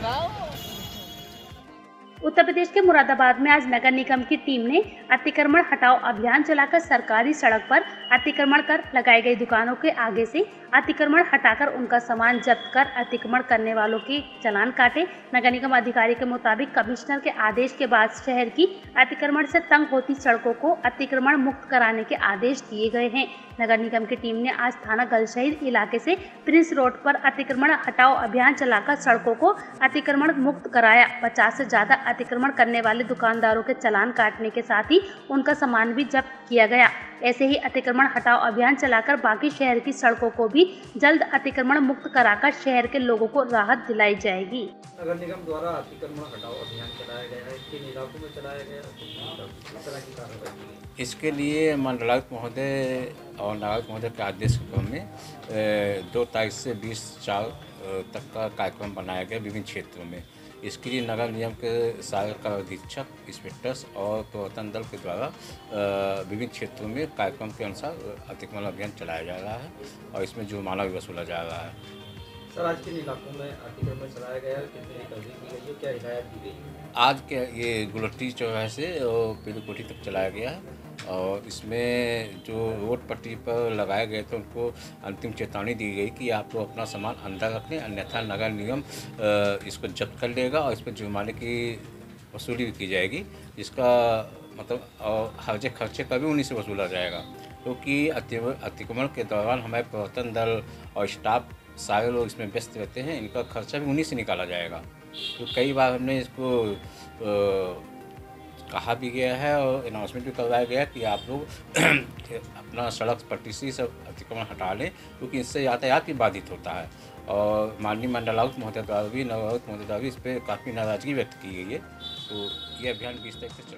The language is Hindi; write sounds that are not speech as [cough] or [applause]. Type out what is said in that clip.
¿verdad? उत्तर प्रदेश के मुरादाबाद में आज नगर निगम की टीम ने अतिक्रमण हटाओ अभियान चलाकर सरकारी सड़क पर अतिक्रमण कर लगाई गई दुकानों के आगे से अतिक्रमण हटाकर उनका सामान जब्त कर अतिक्रमण करने वालों के चलान काटे। नगर निगम अधिकारी के मुताबिक कमिश्नर के आदेश के बाद शहर की अतिक्रमण से तंग होती सड़कों को अतिक्रमण मुक्त कराने के आदेश दिए गए हैं। नगर निगम की टीम ने आज थाना गलशहीद इलाके से प्रिंस रोड पर अतिक्रमण हटाओ अभियान चलाकर सड़कों को अतिक्रमण मुक्त कराया। पचास से ज़्यादा अतिक्रमण करने वाले दुकानदारों के चालान काटने के साथ ही उनका सामान भी जब्त किया गया। ऐसे ही अतिक्रमण हटाओ अभियान चलाकर बाकी शहर की सड़कों को भी जल्द अतिक्रमण मुक्त कराकर शहर के लोगों को राहत दिलाई जाएगी। नगर निगम द्वारा अतिक्रमण हटाओ अभियान चलाया गया है। किन इलाकों में चलाया गया है? किस तरह की कार्रवाई की गई? इसके लिए मंडलायुक्त महोदय और नगायुक्त महोदय के आदेश क्रम में दो तारीख से बीस चार तक का कार्यक्रम बनाया गया विभिन्न क्षेत्रों में। इसके लिए नगर निगम के सहायक अधीक्षक इंस्पेक्टर्स और प्रवर्तन दल के द्वारा विभिन्न क्षेत्रों में कार्यक्रम के अनुसार अतिक्रमण अभियान चलाया जा रहा है और इसमें जुर्माना भी वसूला जा रहा है। सर आज किन इलाकों में अतिक्रमण चलाया गया है कितनी रिकवरी की गई है? क्या हिदायत दी गई है? आज के ये गुलट्टी चौराहे से और पीलकोटी तक चलाया गया है। और इसमें जो रोड पट्टी पर लगाए गए थे, उनको अंतिम चेतावनी दी गई कि आप लोग अपना सामान अंदर रख अन्यथा नगर निगम इसको जब्त कर लेगा और इस पर जुर्माने की वसूली भी की जाएगी, जिसका मतलब और हर्जे खर्चे का भी उन्हीं से वसूला जाएगा। क्योंकि अति- अतिक्रमण के दौरान हमारे प्रवर्तन दल और स्टाफ सारे लोग इसमें व्यस्त रहते हैं, इनका खर्चा भी उन्हीं से निकाला जाएगा। तो कई बार हमने इसको कहा भी गया है और अनाउंसमेंट भी करवाया गया है कि आप लोग [clears throat] अपना सड़क पट्टी से सब अतिक्रमण हटा लें, क्योंकि इससे यातायात भी बाधित होता है। और माननीय मंडलायुक्त महोदय भी नवायुक्त महोदय भी इस पर काफ़ी नाराज़गी व्यक्त की गई है। तो ये अभियान बीस तारीख से चल